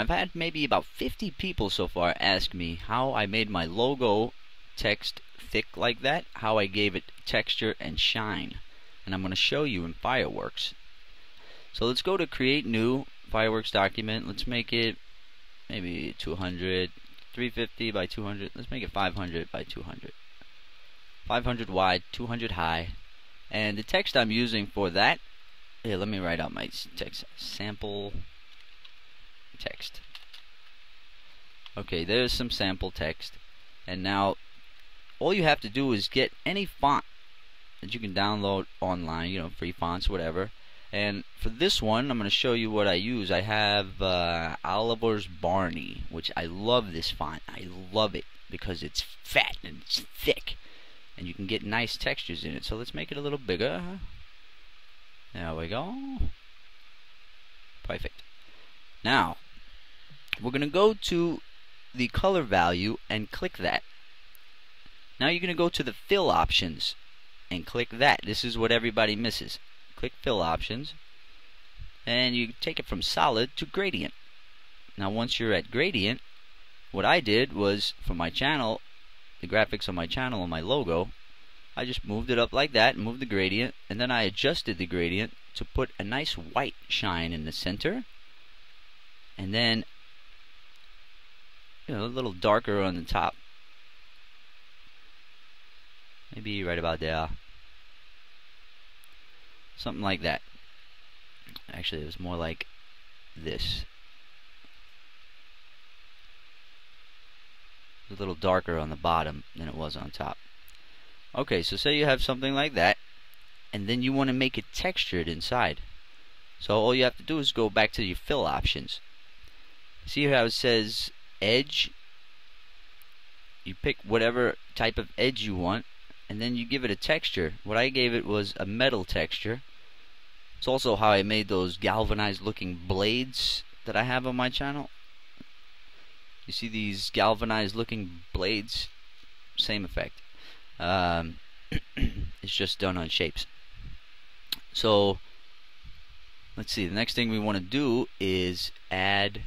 I've had maybe about 50 people so far ask me how I made my logo text thick like that, how I gave it texture and shine. And I'm going to show you in Fireworks. So let's go to create new Fireworks document. Let's make it maybe 200, 350 by 200. Let's make it 500 by 200. 500 wide, 200 high. And the text I'm using for that, here, let me write out my text. Sample text. Okay, there's some sample text. And now, all you have to do is get any font that you can download online, you know, free fonts, whatever. And for this one, I'm going to show you what I use. I have uh, Oliver's Barney, which I love this font. I love it because it's fat and it's thick. And you can get nice textures in it. So let's make it a little bigger. There we go. Perfect. Now, we're going to go to the color value and click that. Now you're going to go to the fill options and click that. This is what everybody misses. Click fill options and you take it from solid to gradient. Now once you're at gradient, what I did was for my channel, the graphics on my channel and my logo, I just moved it up like that, and moved the gradient, and then I adjusted the gradient to put a nice white shine in the center. And then you know, a little darker on the top. Maybe right about there. Something like that. Actually, it was more like this. A little darker on the bottom than it was on top. Okay, so say you have something like that, and then you want to make it textured inside. So all you have to do is go back to your fill options. See how it says edge. You pick whatever type of edge you want and then you give it a texture. What I gave it was a metal texture. It's also how I made those galvanized looking blades that I have on my channel. You see these galvanized looking blades? Same effect. Um, it's just done on shapes. So let's see. The next thing we want to do is add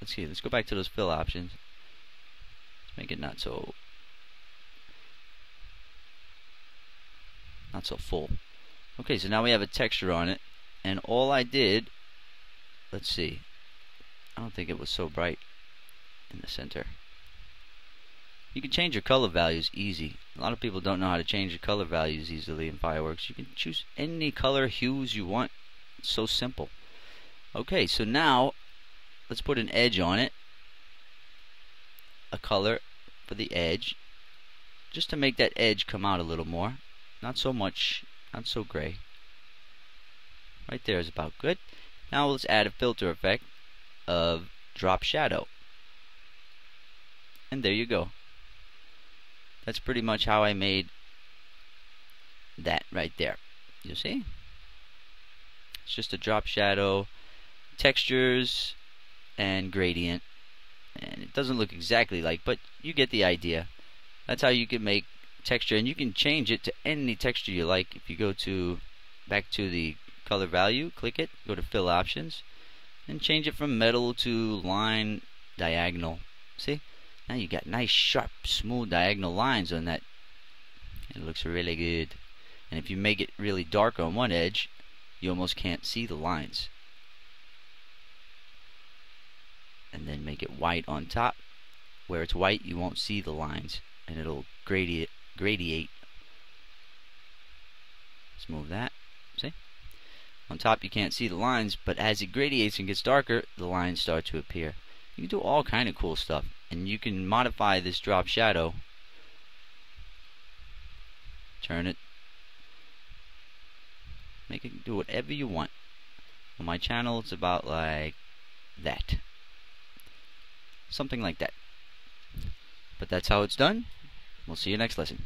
let's see let's go back to those fill options. Let's make it not so not so full. Okay so now we have a texture on it and all I did let's see. I don't think it was so bright in the center. You can change your color values easy. A lot of people don't know how to change your color values easily in fireworks. You can choose any color hues you want. It's so simple. Okay so now let's put an edge on it. A color for the edge. Just to make that edge come out a little more. Not so much not so gray. Right there is about good. Now let's add a filter effect of drop shadow. And there you go. That's pretty much how I made that right there. You see? It's just a drop shadow. Textures and gradient and it doesn't look exactly like but you get the idea. That's how you can make texture and you can change it to any texture you like. If you go to back to the color value click it go to fill options and change it from metal to line diagonal. See? Now you got nice sharp smooth diagonal lines on that. It looks really good. And if you make it really dark on one edge you almost can't see the lines and then make it white on top. Where it's white, you won't see the lines, and it'll gradiate. gradiate. Let's move that. See? On top, you can't see the lines, but as it gradiates and gets darker, the lines start to appear. You can do all kind of cool stuff, and you can modify this drop shadow. Turn it. Make it do whatever you want. On my channel, it's about like that. Something like that. But that's how it's done. We'll see you next lesson.